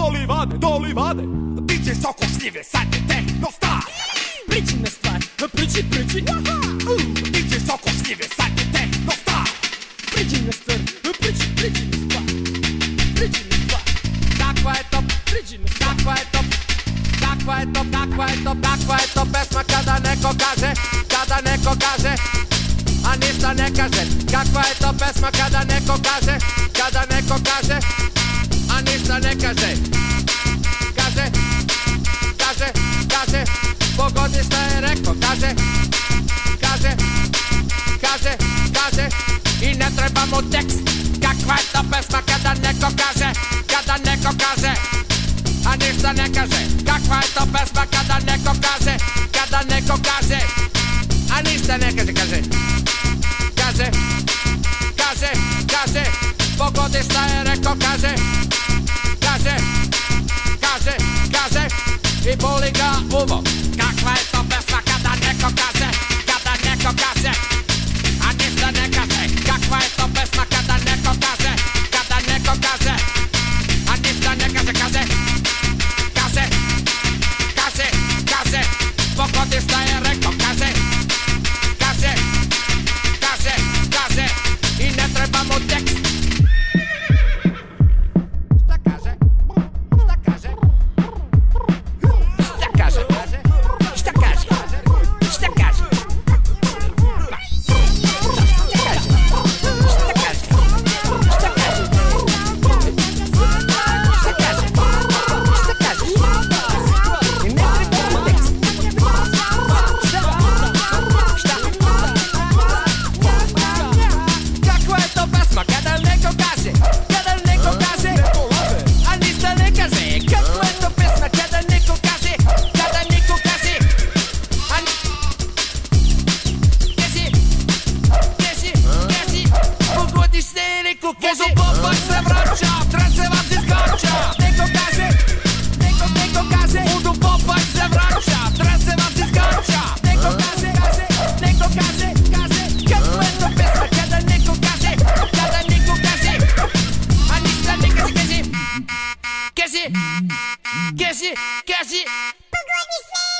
do livade, do livade DJ Sokošljive, sad je tehno star Priči me stvar, priči, priči DJ Sokošljive, sad je tehno star Priči me stvar, priči, priči me stvar Priči me stvar Kakva je to, Priči me stvar kakva je to Kakva je to, kakva je to, kakva je to pesma kada neko kaže Kada neko kaže a ništa ne kaže Kakva je to pesma kada neko kaže Kada neko kaže ne kaže. Kaže, kaže, kaže Pogodi šta je rekao, kaže. Kaže, kaže, kaže I ne treba mu tekst. Kakva je to pesma kada neko kaže Kada neko kaže a ništa ne kaže. Kakva je to pesma kada neko kaže Kada neko kaže a ništa ne kaže Kaže, ball it got over. Fu chiuso bomba in braccia Tre se va si scaccia Tengo case Tengo, tengo case Uno bomba in braccia Tre se va si scaccia Tengo case, case Tengo case, case Che questo pesa Cada nico case Cada nico case. Anissa nica si case Case Case Case Case